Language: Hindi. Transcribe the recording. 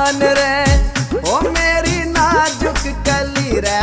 जान रे ओ मेरी नाजुक कली रे